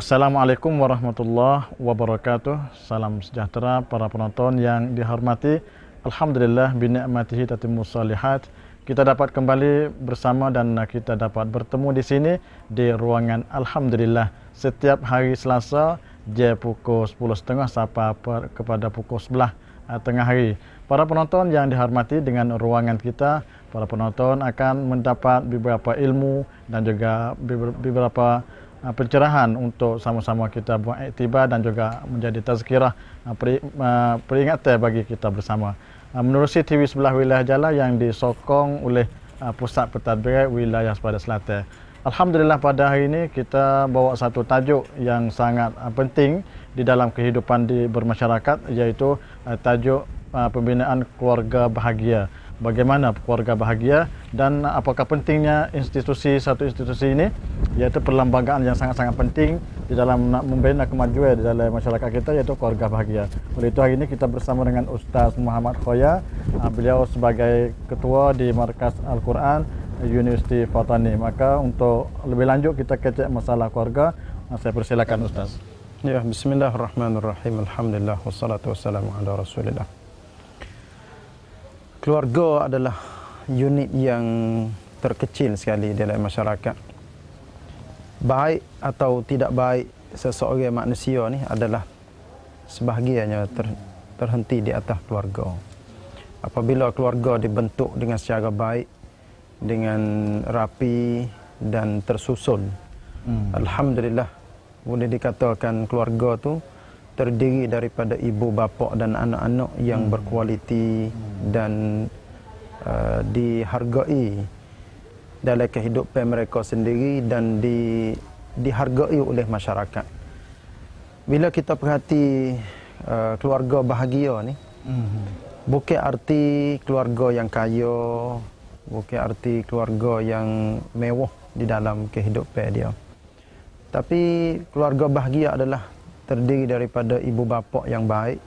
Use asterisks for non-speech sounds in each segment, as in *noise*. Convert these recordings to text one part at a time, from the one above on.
Assalamualaikum warahmatullahi wabarakatuh. Salam sejahtera para penonton yang dihormati. Alhamdulillah binikmatihi tatimmu salihat. Kita dapat kembali bersama dan kita dapat bertemu di sini di ruangan Alhamdulillah setiap hari Selasa je pukul 10.30 sampai kepada pukul 11 uh, tengah hari. Para penonton yang dihormati dengan ruangan kita, para penonton akan mendapat beberapa ilmu dan juga beberapa uh, pencerahan untuk sama-sama kita buat iktibar dan juga menjadi tazkirah peri, uh, peringatan bagi kita bersama. Menerusi TV sebelah wilayah Jala yang disokong oleh Pusat Pentadbiran Wilayah Sepada Selatan. Alhamdulillah pada hari ini kita bawa satu tajuk yang sangat penting di dalam kehidupan di bermasyarakat iaitu tajuk pembinaan keluarga bahagia bagaimana keluarga bahagia dan apakah pentingnya institusi satu institusi ini iaitu perlembagaan yang sangat-sangat penting di dalam nak membina kemajuan di dalam masyarakat kita iaitu keluarga bahagia. Oleh itu hari ini kita bersama dengan Ustaz Muhammad Khoya, ah, beliau sebagai ketua di Markas Al-Quran Universiti Fatani. Maka untuk lebih lanjut kita kecek masalah keluarga, ah, saya persilakan Ustaz. Ya, bismillahirrahmanirrahim. Alhamdulillah wassalatu wassalamu ala Rasulillah keluarga adalah unit yang terkecil sekali dalam masyarakat. Baik atau tidak baik seseorang manusia ni adalah sebahagiannya ter, terhenti di atas keluarga. Apabila keluarga dibentuk dengan secara baik, dengan rapi dan tersusun, hmm. Alhamdulillah boleh dikatakan keluarga tu terdiri daripada ibu bapa dan anak-anak yang hmm. berkualiti hmm. dan uh, dihargai dalam kehidupan mereka sendiri dan di dihargai oleh masyarakat. Bila kita perhati uh, keluarga bahagia ni, hmm. bukan arti keluarga yang kaya, bukan arti keluarga yang mewah di dalam kehidupan dia. Tapi keluarga bahagia adalah terdiri daripada ibu bapa yang baik,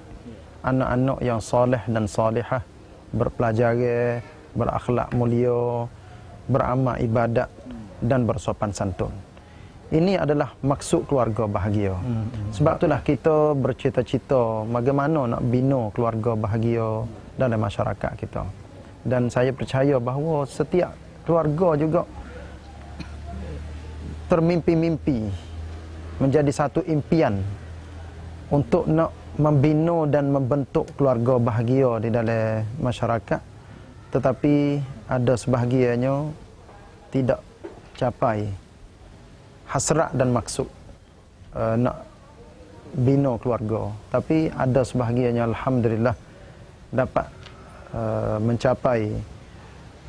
anak-anak yang soleh dan solehah, berpelajar, berakhlak mulia, beramal ibadat dan bersopan santun. Ini adalah maksud keluarga bahagia. Hmm. Sebab itulah kita bercita-cita bagaimana nak bina keluarga bahagia dalam masyarakat kita. Dan saya percaya bahawa setiap keluarga juga termimpi-mimpi menjadi satu impian untuk nak membina dan membentuk keluarga bahagia di dalam masyarakat tetapi ada sebahagiannya tidak capai hasrat dan maksud uh, nak bina keluarga tapi ada sebahagiannya alhamdulillah dapat uh, mencapai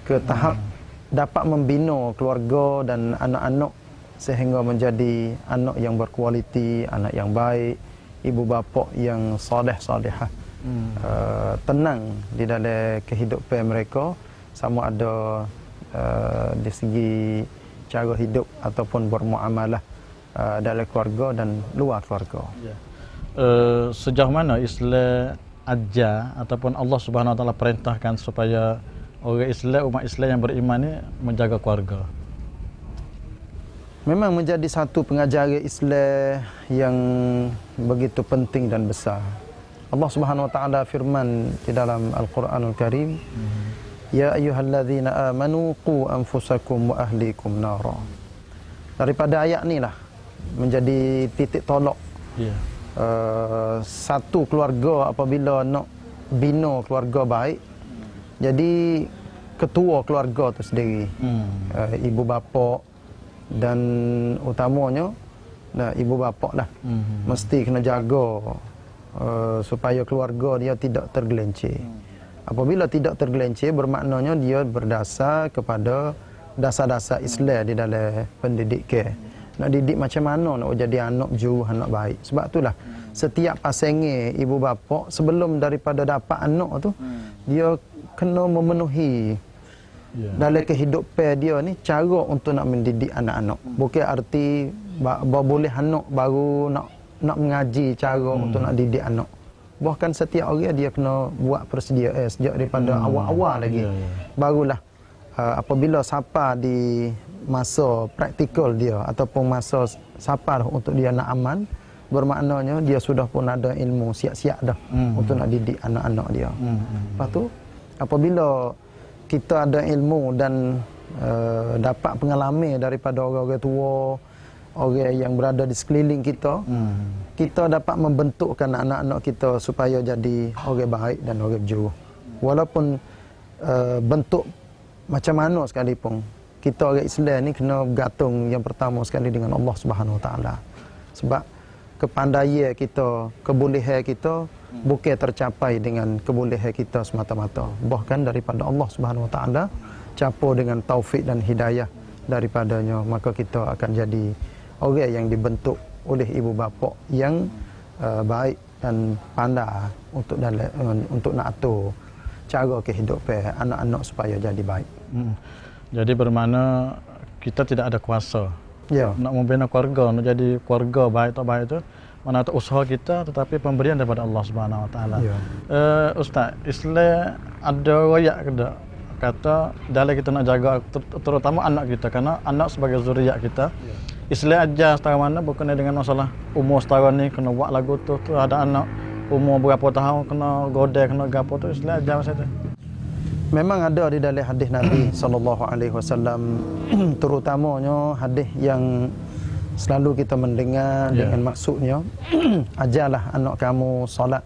ke tahap hmm. dapat membina keluarga dan anak-anak sehingga menjadi anak yang berkualiti anak yang baik ibu bapa yang soleh solehah hmm. uh, tenang di dalam kehidupan mereka sama ada uh, di segi cara hidup ataupun bermuamalah uh, dalam keluarga dan luar keluarga. Uh, sejauh mana Islam ajar ataupun Allah Subhanahu Wa Taala perintahkan supaya orang Islam umat Islam yang beriman ini menjaga keluarga? Memang menjadi satu pengajaran Islam yang begitu penting dan besar. Allah Subhanahu wa taala firman di dalam Al-Qur'anul Karim, mm-hmm. "Ya ayyuhalladzina amanu qu anfusakum wa ahlikum nara." Daripada ayat ni lah menjadi titik tolak. Yeah. Ya. Uh, satu keluarga apabila nak bina keluarga baik, jadi ketua keluarga tu sendiri, mm. uh, ibu bapa, dan utamanya nah, ibu bapa lah mm-hmm. mesti kena jaga uh, supaya keluarga dia tidak tergelincir. Mm. Apabila tidak tergelincir bermaknanya dia berdasar kepada dasar-dasar Islam di dalam pendidikan. Nak didik macam mana nak jadi anak juru anak baik. Sebab itulah setiap pasangan ibu bapa sebelum daripada dapat anak tu mm. dia kena memenuhi yeah. dalam kehidupan dia ni cara untuk nak mendidik anak-anak bukan arti boleh anak baru nak nak mengaji cara hmm. untuk nak didik anak bahkan setiap orang dia kena buat persediaan eh, sejak daripada hmm. awal-awal lagi yeah, yeah. barulah uh, apabila siapa di masa praktikal dia ataupun masa sapar untuk dia nak aman bermaknanya dia sudah pun ada ilmu siap-siap dah hmm. untuk nak didik anak-anak dia. Hmm. Lepas tu apabila kita ada ilmu dan uh, dapat pengalaman daripada orang-orang tua, orang yang berada di sekeliling kita, hmm. kita dapat membentukkan anak-anak kita supaya jadi orang baik dan orang berjuru. Walaupun uh, bentuk macam mana sekalipun, kita orang Islam ni kena bergantung yang pertama sekali dengan Allah Subhanahu Wa Taala. Sebab kepandaian kita, kebolehan kita bukan tercapai dengan kebolehan kita semata-mata. Bahkan daripada Allah Subhanahu Wa Taala campur dengan taufik dan hidayah daripadanya, maka kita akan jadi orang yang dibentuk oleh ibu bapa yang uh, baik dan pandai untuk dalam, uh, untuk nak atur cara kehidupan anak-anak supaya jadi baik. Hmm. Jadi bermakna kita tidak ada kuasa Ya. Nak membina keluarga, nak jadi keluarga baik atau baik itu mana tak usaha kita tetapi pemberian daripada Allah Subhanahu Wa Taala. Ya. Uh, Ustaz, Islam ada royak ke kata dalam kita nak jaga terutama anak kita karena anak sebagai zuriat kita. Ya. Islam ajar setara mana bukan dengan masalah umur setara ni kena buat lagu tu, tu ada anak umur berapa tahun kena godek kena gapo tu Islam ajar masa tu memang ada di dalam hadis Nabi *clears throat* sallallahu alaihi wasallam *clears throat* terutamanya hadis yang selalu kita mendengar yeah. dengan maksudnya *clears throat* ajarlah anak kamu solat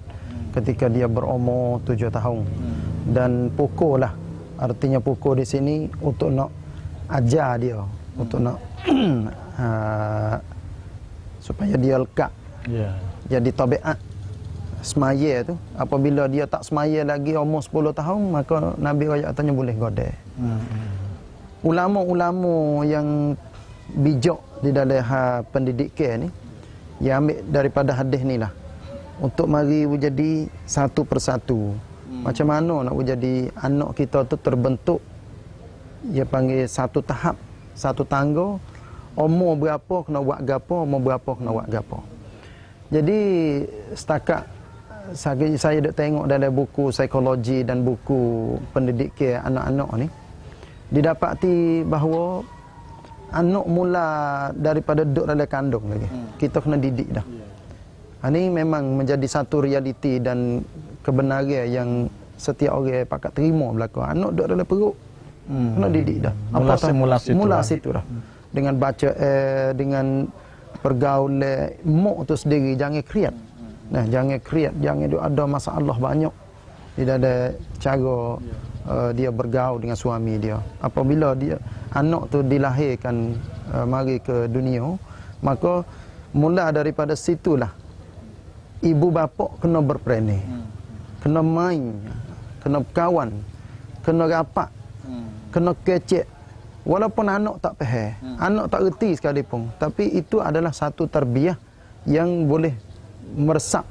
ketika dia berumur tujuh tahun hmm. dan pukullah artinya pukul di sini untuk nak ajar dia untuk nak uh, supaya dia lekat yeah. jadi tabiat semaya tu. Apabila dia tak semaya lagi umur 10 tahun maka Nabi ayat katanya boleh godeh hmm. ulama-ulama yang bijak di dalam ha pendidikan ni yang ambil daripada hadis ni lah. Untuk mari jadi satu persatu. Hmm. macam mana nak jadi anak kita tu terbentuk? Dia panggil satu tahap satu tangga. Umur berapa kena buat gapo umur berapa kena buat gapo. Jadi setakat saya, saya dah tengok dalam buku psikologi dan buku pendidikan anak-anak ni didapati bahawa anak mula daripada duduk dalam kandung lagi hmm. kita kena didik dah yeah. ini memang menjadi satu realiti dan kebenaran yang setiap orang pakat terima belaka anak duduk dalam perut hmm. kena didik dah mula mula situ mula situ dah hmm. dengan baca eh, dengan pergaulan mok tu sendiri jangan kreat hmm. Nah, jangan kreat, jangan ada masalah banyak. Tidak ada cara uh, dia bergaul dengan suami dia. Apabila dia anak tu dilahirkan uh, mari ke dunia, maka mula daripada situlah ibu bapa kena berperani. Kena main, kena berkawan, kena rapat, kena kecek. Walaupun anak tak faham, anak tak reti sekalipun, tapi itu adalah satu terbiah yang boleh meresap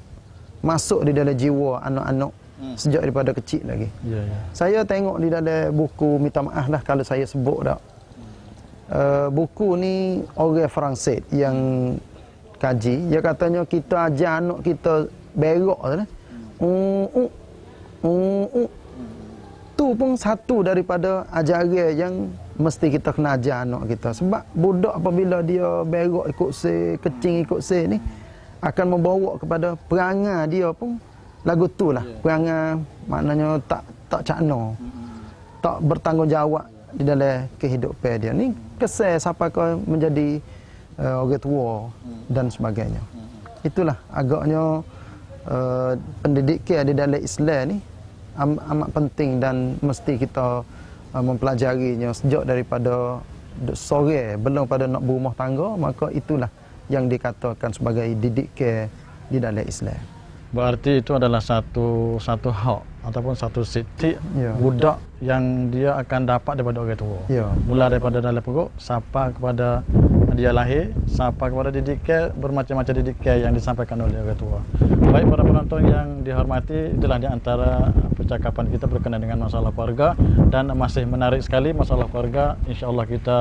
masuk di dalam jiwa anak-anak hmm. sejak daripada kecil lagi. Yeah, yeah. Saya tengok di dalam buku minta maaf lah kalau saya sebut dak. Uh, buku ni orang Fransai yang kaji, dia katanya kita ajar anak kita berok. Hmm. Uh, uh, Tu pun satu daripada ajaran yang mesti kita kena ajar anak kita. Sebab budak apabila dia berok ikut se, kecing ikut se ni, akan membawa kepada perangai dia pun lagu tu lah yeah. perangai maknanya tak tak cakna mm-hmm. tak bertanggungjawab di dalam kehidupan dia ni kesal siapa kau menjadi uh, orang tua mm-hmm. dan sebagainya mm-hmm. itulah agaknya uh, pendidikan di dalam Islam ni am, amat penting dan mesti kita uh, mempelajarinya sejak daripada sore belum pada nak berumah tangga maka itulah yang dikatakan sebagai didik ke di dalam Islam. Berarti itu adalah satu satu hak ataupun satu siti ya. budak yang dia akan dapat daripada orang tua. Ya. Mula daripada dalam perut sampai kepada dia lahir sampai kepada didikan bermacam-macam didikan yang disampaikan oleh orang tua. Baik para penonton yang dihormati, itulah di antara percakapan kita berkenaan dengan masalah keluarga dan masih menarik sekali masalah keluarga. Insya-Allah kita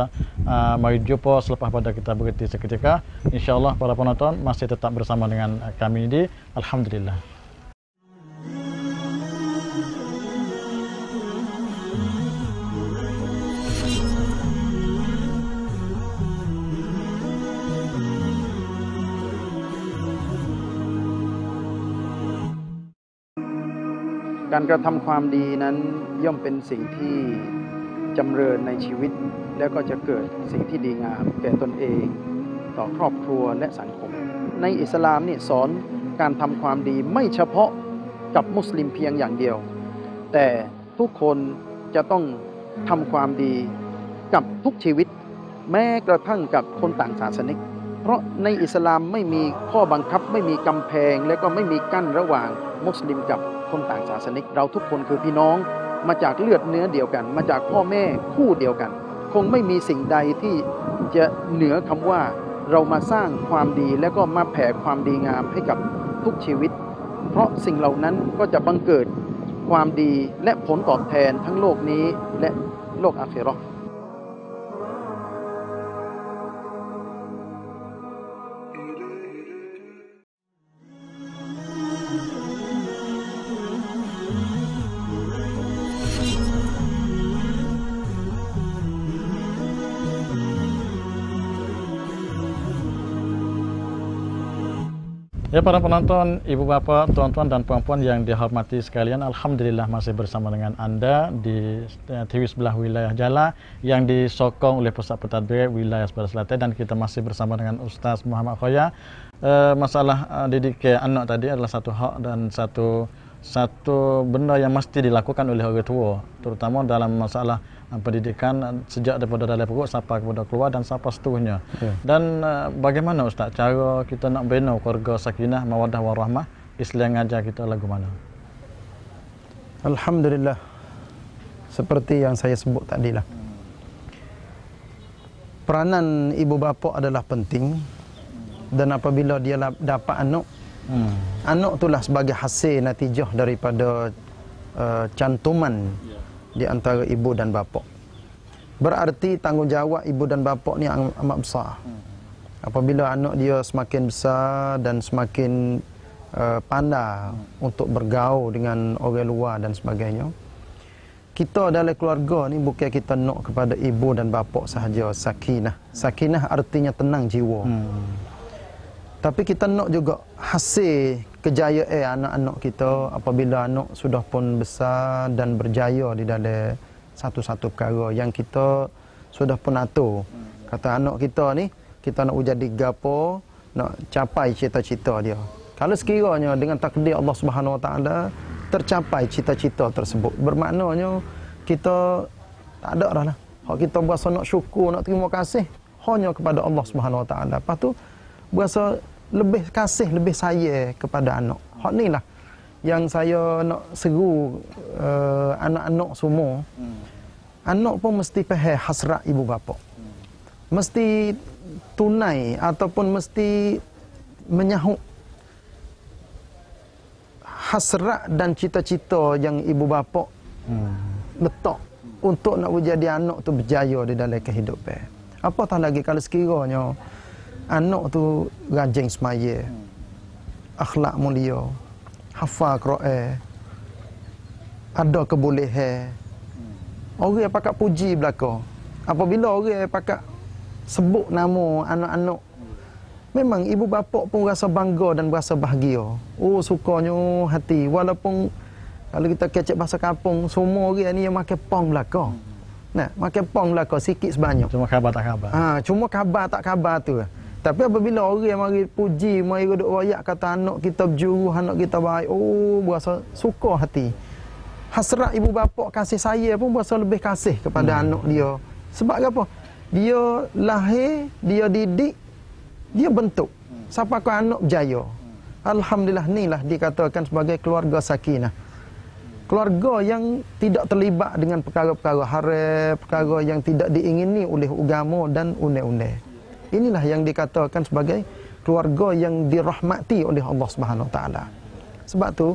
uh, mari jumpa selepas pada kita berhenti seketika. Insya-Allah para penonton masih tetap bersama dengan kami di Alhamdulillah. การกระทำความดีนั้นย่อมเป็นสิ่งที่จำเริญในชีวิต แล้วก็จะเกิดสิ่งที่ดีงาม แก่ตนเอง ต่อครอบครัวและสังคม ในอิสลามนี่สอนการทำความดีไม่เฉพาะกับมุสลิมเพียงอย่างเดียว แต่ทุกคนจะต้องทำความดีกับทุกชีวิต แม้กระทั่งกับคนต่างศาสนิก เพราะในอิสลามไม่มีข้อบังคับไม่มีกำแพง และก็ไม่มีกั้นระหว่างมุสลิมกับ คนต่างศาสนิก เราทุกคนคือพี่น้องมาจากเลือดเนื้อเดียวกัน มาจากพ่อแม่คู่เดียวกัน คงไม่มีสิ่งใดที่จะเหนือคำว่าเรามาสร้างความดีและก็มาแผ่ความดีงามให้กับทุกชีวิต เพราะสิ่งเหล่านั้นก็จะบังเกิดความดีและผลตอบแทนทั้งโลกนี้และโลกอาเคเร Ya para penonton, ibu bapak, tuan-tuan dan puan-puan yang dihormati sekalian, Alhamdulillah masih bersama dengan anda di eh, TV sebelah wilayah Jala yang disokong oleh Pusat Pentadbir wilayah Sebelah Selatan dan kita masih bersama dengan Ustaz Muhammad Khoya. Uh, masalah uh, didik anak tadi adalah satu hak dan satu satu benda yang mesti dilakukan oleh orang tua, terutama dalam masalah uh, pendidikan sejak daripada dalam perut sampai kepada keluar dan sampai seterusnya. Ya. Dan uh, bagaimana Ustaz cara kita nak bina keluarga sakinah, mawaddah warahmah, Islam ngajar kita lagu mana? Alhamdulillah seperti yang saya sebut tadi lah. Peranan ibu bapa adalah penting dan apabila dia dapat anak, Hmm. anak itulah sebagai hasil natijah daripada uh, cantuman di antara ibu dan bapa. Berarti tanggungjawab ibu dan bapa ni am- amat besar. Apabila anak dia semakin besar dan semakin uh, pandai untuk bergaul dengan orang luar dan sebagainya, kita dalam keluarga ni bukan kita nak kepada ibu dan bapa sahaja sakinah. Sakinah artinya tenang jiwa. Hmm. Tapi kita nak juga hasil kejayaan anak-anak kita apabila anak sudah pun besar dan berjaya di dalam satu-satu perkara yang kita sudah pun atur. Kata anak kita ni, kita nak jadi gapo, nak capai cita-cita dia. Kalau sekiranya dengan takdir Allah Subhanahu Wa Taala tercapai cita-cita tersebut, bermaknanya kita tak ada dah lah. Hak kita berasa nak syukur, nak terima kasih hanya kepada Allah Subhanahu Wa Taala. Lepas tu berasa lebih kasih, lebih sayang kepada anak. Hak ni lah yang saya nak seru uh, anak-anak semua. Anak pun mesti faham hasrat ibu bapa. Mesti tunai ataupun mesti menyahut hasrat dan cita-cita yang ibu bapa Hmm. letak untuk nak menjadi anak tu berjaya di dalam kehidupan. Apatah lagi kalau sekiranya anak tu rajin semaya, akhlak mulia, hafal Quran, ada kebolehan. Orang pakat puji belaka. Apabila orang pakat sebut nama anak-anak Memang ibu bapa pun rasa bangga dan rasa bahagia. Oh sukanya hati walaupun kalau kita kecek bahasa kampung semua orang ni yang makan pong belaka. Nah, makan pong belaka sikit sebanyak. Cuma khabar tak khabar. Ha, cuma khabar tak khabar tu. Tapi apabila orang yang mari puji, mari duk royak kata anak kita berjuru, anak kita baik, oh berasa suka hati. Hasrat ibu bapa kasih saya pun berasa lebih kasih kepada hmm. anak dia. Sebab apa? Dia lahir, dia didik, dia bentuk. Siapa kau anak berjaya. Alhamdulillah inilah dikatakan sebagai keluarga sakinah. Keluarga yang tidak terlibat dengan perkara-perkara haram, perkara yang tidak diingini oleh agama dan undang-undang. Inilah yang dikatakan sebagai keluarga yang dirahmati oleh Allah Subhanahu Taala. Sebab tu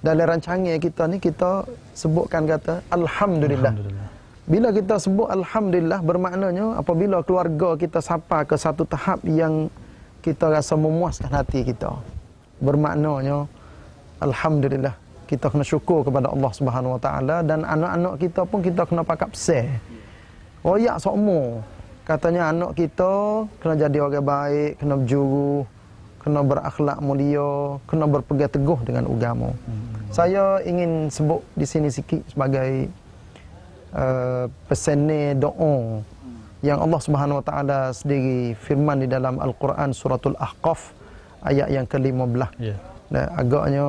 dalam rancangan kita ni kita sebutkan kata alhamdulillah. Alhamdulillah. Bila kita sebut alhamdulillah bermaknanya apabila keluarga kita sampai ke satu tahap yang kita rasa memuaskan hati kita. Bermaknanya alhamdulillah kita kena syukur kepada Allah Subhanahu Wa Taala dan anak-anak kita pun kita kena pakap besar. Royak sokmo. Katanya anak kita kena jadi orang baik, kena berjuru, kena berakhlak mulia, kena berpegang teguh dengan agama. Hmm. Saya ingin sebut di sini sikit sebagai uh, pesene doa yang Allah Subhanahu Wa Taala sendiri firman di dalam Al-Quran suratul Ahqaf ayat yang ke-15. Yeah. Dan agaknya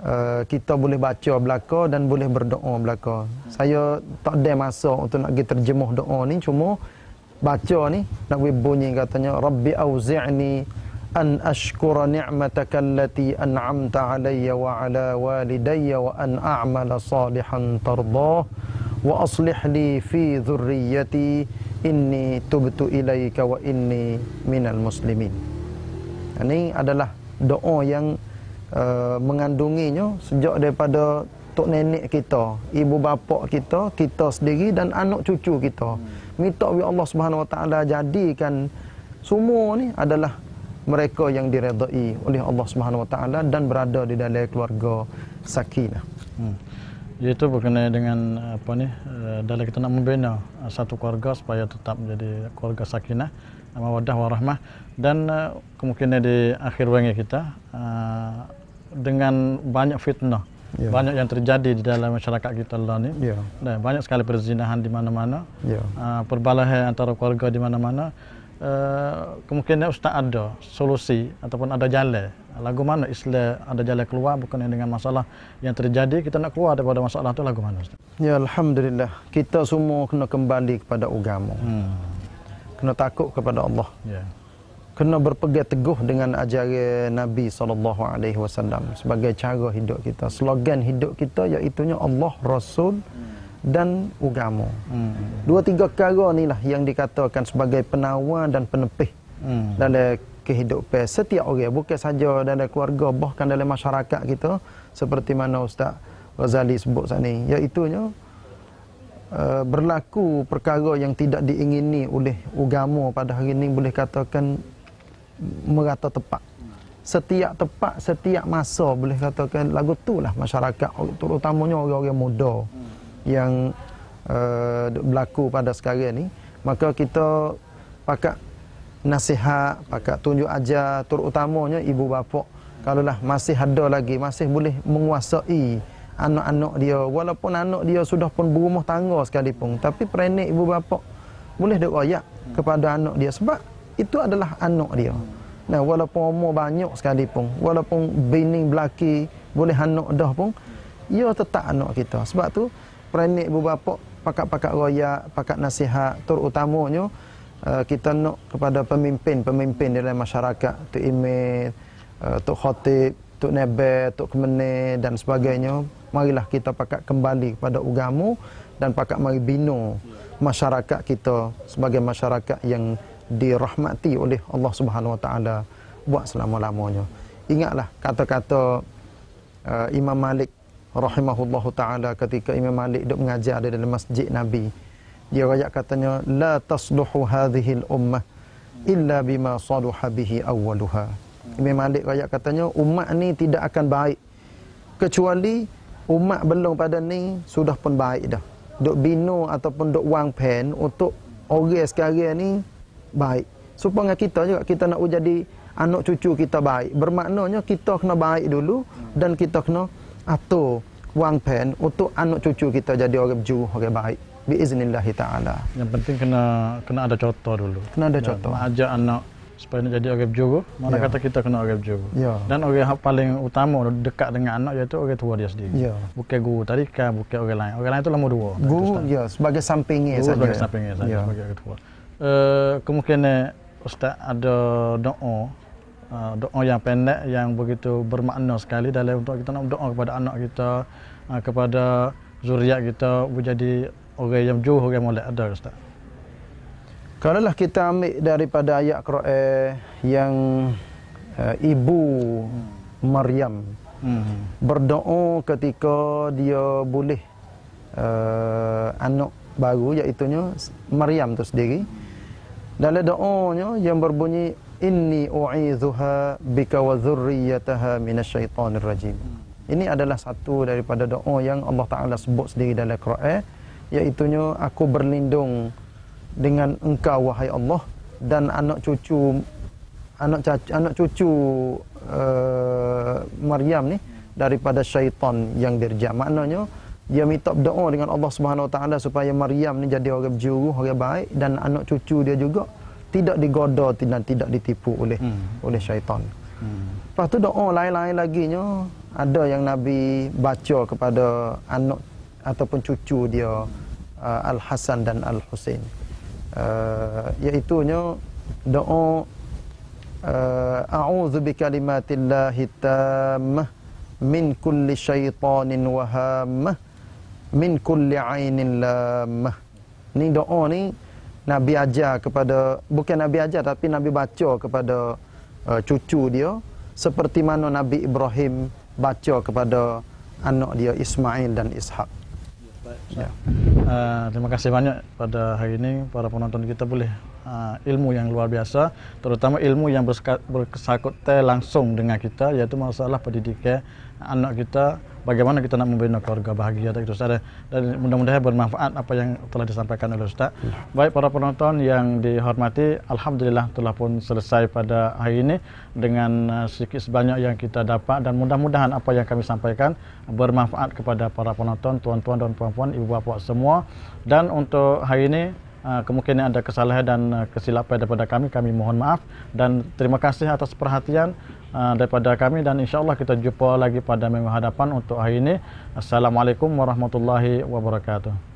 uh, kita boleh baca belaka dan boleh berdoa belaka. Saya tak ada masa untuk nak pergi terjemuh doa ni cuma baca ni nak bunyi katanya Rabbi auzi'ni an ashkura ni'mataka allati an'amta alayya wa ala walidayya wa an a'mala salihan tardah wa aslih li fi dhurriyyati inni tubtu ilaika wa inni minal muslimin. Ini adalah doa yang uh, mengandunginya sejak daripada tok nenek kita, ibu bapa kita, kita sendiri dan anak cucu kita. Minta oleh Allah Subhanahu Wa Taala jadikan semua ni adalah mereka yang diredai oleh Allah Subhanahu Wa Taala dan berada di dalam keluarga sakinah. Hmm iaitu berkenaan dengan apa ni eh, dalam kita nak membina eh, satu keluarga supaya tetap menjadi keluarga sakinah mawaddah warahmah dan eh, kemungkinan di akhir wangi kita dengan banyak fitnah ya. banyak yang terjadi di dalam masyarakat kita lah ni ya. dan banyak sekali perzinahan di mana-mana ya. perbalahan antara keluarga di mana-mana kemungkinan ustaz ada solusi ataupun ada jalan lagu mana Islam ada jalan keluar bukan dengan masalah yang terjadi kita nak keluar daripada masalah itu lagu mana Ustaz? Ya Alhamdulillah kita semua kena kembali kepada agama hmm. kena takut kepada Allah yeah. Kena berpegang teguh dengan ajaran Nabi SAW sebagai cara hidup kita. Slogan hidup kita iaitunya Allah Rasul dan agama hmm. dua tiga perkara inilah yang dikatakan sebagai penawar dan penepih hmm. dalam kehidupan setiap orang. Bukan saja dalam keluarga bahkan dalam masyarakat kita. Seperti mana Ustaz Razali sebut saat ini iaitu uh, berlaku perkara yang tidak diingini oleh agama pada hari ini. Boleh katakan merata tepat. Setiap tepat setiap masa boleh katakan lagu tu lah masyarakat terutamanya orang-orang muda yang uh, berlaku pada sekarang ni. Maka kita pakat nasihat, pakat tunjuk ajar terutamanya ibu bapa. Kalaulah masih ada lagi, masih boleh menguasai anak-anak dia. Walaupun anak dia sudah pun berumah tangga sekalipun tapi perenik ibu bapa boleh dikoyak kepada anak dia. Sebab itu adalah anak dia. Nah, walaupun umur banyak sekalipun, walaupun bini belaki boleh anak dah pun, ia tetap anak kita. Sebab tu perenik ibu bapa pakat-pakat royak, pakat nasihat terutamanya uh, kita nak kepada pemimpin-pemimpin dalam masyarakat, tu email, uh, tu khatib, tu nebe, tu kemene dan sebagainya. Marilah kita pakat kembali kepada ugamu dan pakat mari bina masyarakat kita sebagai masyarakat yang dirahmati oleh Allah Subhanahu Wa Taala. Buat selama-lamanya. Ingatlah kata-kata uh, Imam Malik rahimahullahu taala ketika Imam Malik duk mengajar di dalam masjid Nabi. Dia rakyat katanya la tasluhu hadhihi ummah illa bima saluha bihi awwaluha. Imam Malik rakyat katanya umat ni tidak akan baik. Kecuali umat belum pada ni sudah pun baik dah. Duk bino ataupun duk wang pen untuk orang sekarang ni baik supaya kita juga kita nak jadi anak cucu kita baik bermaknanya kita kena baik dulu dan kita kena atur wang pen untuk anak cucu kita jadi orang berjuruh orang baik biiznillah taala. Yang penting kena kena ada contoh dulu. Kena ada ya, contoh. Ajak anak supaya nak jadi orang berjuru, mana ya. kata kita kena orang berjuru. Ya. Dan orang yang paling utama dekat dengan anak iaitu orang tua dia sendiri. Ya. Bukan guru tadika, bukan orang lain. Orang lain itu nombor dua. Guru ya sebagai sampingnya saja. Sebagai sampingnya saja ya. sebagai orang tua. Uh, kemungkinan ustaz ada doa uh, doa yang pendek yang begitu bermakna sekali dalam untuk kita nak doa kepada anak kita uh, kepada zuriat kita menjadi orang yang jauh orang molek ada ustaz kalau lah kita ambil daripada ayat Quran yang uh, ibu hmm. Maryam hmm. berdoa ketika dia boleh uh, anak baru iaitu Maryam tu sendiri dalam doanya yang berbunyi inni u'idzuha bika wa dzurriyyataha minasyaitonir rajim ini adalah satu daripada doa yang Allah Taala sebut sendiri dalam Quran iaitunya aku berlindung dengan engkau wahai Allah dan anak cucu anak cacu, anak cucu uh, Maryam ni daripada syaitan yang dirjam. Maknanya dia minta berdoa dengan Allah Subhanahu Wa Taala supaya Maryam ni jadi orang berjuru, orang baik dan anak cucu dia juga tidak digoda dan tidak ditipu oleh hmm. oleh syaitan. Hmm. Lepas tu doa lain-lain lagi nya ada yang Nabi baca kepada anak ataupun cucu dia uh, Al Hasan dan Al Husain. Uh, iaitu nya doa uh, a'udzu bikalimatillahi tammah min kulli syaitanin wahammah min kulli ainin lamah. Ni doa ni Nabi ajar kepada bukan Nabi ajar tapi Nabi baca kepada uh, cucu dia seperti mana Nabi Ibrahim baca kepada anak dia Ismail dan Ishak. Ya. Uh, terima kasih banyak pada hari ini para penonton kita boleh uh, ilmu yang luar biasa terutama ilmu yang bersakut langsung dengan kita iaitu masalah pendidikan anak kita bagaimana kita nak membina keluarga bahagia itu Ustaz dan mudah-mudahan bermanfaat apa yang telah disampaikan oleh Ustaz. Baik para penonton yang dihormati, alhamdulillah telah pun selesai pada hari ini dengan uh, sedikit sebanyak yang kita dapat dan mudah-mudahan apa yang kami sampaikan bermanfaat kepada para penonton, tuan-tuan dan puan-puan, ibu bapa semua. Dan untuk hari ini Uh, kemungkinan ada kesalahan dan uh, kesilapan daripada kami kami mohon maaf. Dan terima kasih atas perhatian uh, daripada kami dan insyaallah kita jumpa lagi pada minggu hadapan untuk hari ini. Assalamualaikum warahmatullahi wabarakatuh